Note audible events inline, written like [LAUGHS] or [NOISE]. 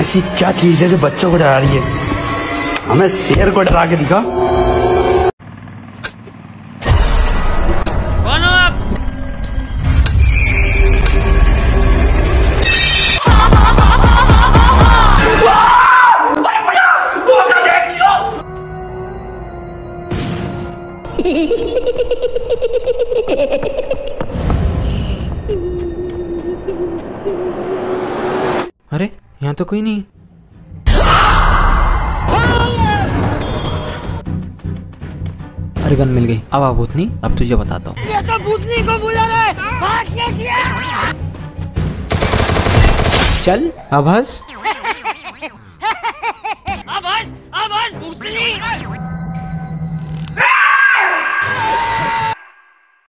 ऐसी क्या चीज़ है जो बच्चों को डरा रही है? हमें शेर को डरा के दिखा। [LAUGHS] अरे यहाँ तो कोई नहीं। अरे गन मिल गई। अब आ भूतनी अब तुझे बताता हूँ। ये तो भूतनी को बुला रहे आज चल अब हंस।